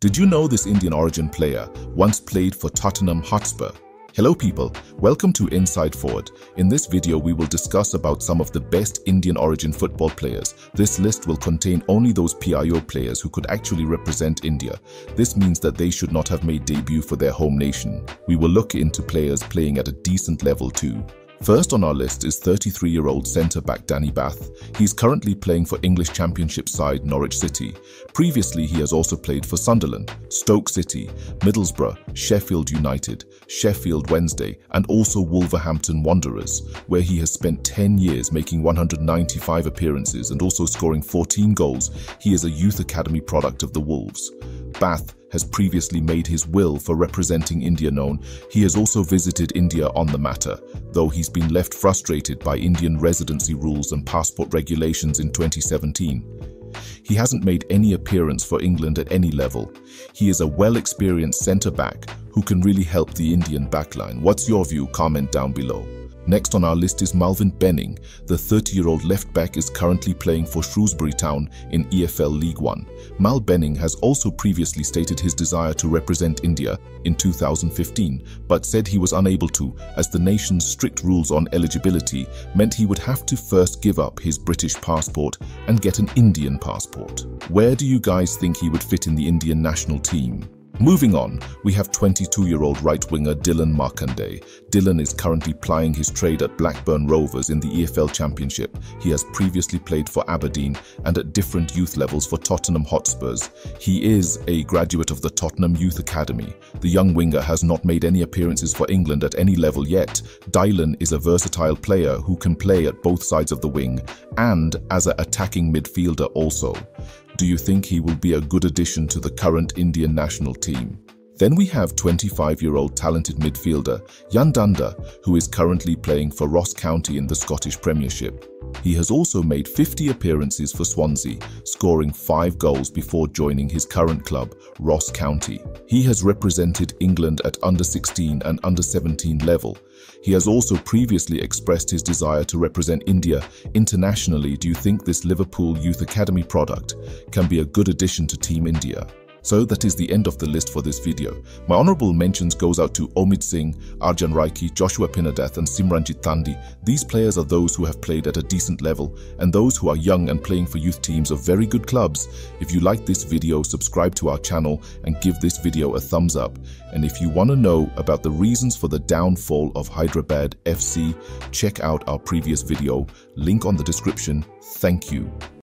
Did you know this Indian origin player once played for Tottenham Hotspur? Hello people, welcome to Inside Forward. In this video we will discuss about some of the best Indian origin football players. This list will contain only those PIO players who could actually represent India. This means that they should not have made debut for their home nation. We will look into players playing at a decent level too. First on our list is 33-year-old centre-back Danny Batth. He's currently playing for English Championship side Norwich City. Previously, he has also played for Sunderland, Stoke City, Middlesbrough, Sheffield United, Sheffield Wednesday, and also Wolverhampton Wanderers, where he has spent 10 years making 195 appearances and also scoring 14 goals. He is a youth academy product of the Wolves. Batth has previously made his will for representing India known. He has also visited India on the matter, though he's been left frustrated by Indian residency rules and passport regulations in 2017. He hasn't made any appearance for England at any level. He is a well-experienced centre-back who can really help the Indian backline. What's your view? Comment down below. Next on our list is Malvin Benning. The 30-year-old left-back is currently playing for Shrewsbury Town in EFL League One. Mal Benning has also previously stated his desire to represent India in 2015, but said he was unable to as the nation's strict rules on eligibility meant he would have to first give up his British passport and get an Indian passport. Where do you guys think he would fit in the Indian national team? Moving on, we have 22-year-old right-winger Dilan Markanday. Dilan is currently plying his trade at Blackburn Rovers in the EFL Championship. He has previously played for Aberdeen and at different youth levels for Tottenham Hotspurs. He is a graduate of the Tottenham Youth Academy. The young winger has not made any appearances for England at any level yet. Dylan is a versatile player who can play at both sides of the wing and as an attacking midfielder also. Do you think he will be a good addition to the current Indian national team? Then we have 25-year-old talented midfielder Yan Dhanda, who is currently playing for Ross County in the Scottish Premiership. He has also made 50 appearances for Swansea, scoring 5 goals before joining his current club, Ross County. He has represented England at under-16 and under-17 level. He has also previously expressed his desire to represent India internationally. Do you think this Liverpool Youth Academy product can be a good addition to Team India? So that is the end of the list for this video. My honorable mentions goes out to Omid Singh, Arjan Raikhy, Joshua Pynadath and Simranjit Thandi. These players are those who have played at a decent level and those who are young and playing for youth teams of very good clubs. If you like this video, subscribe to our channel and give this video a thumbs up. And if you want to know about the reasons for the downfall of Hyderabad FC, check out our previous video, link on the description. Thank you.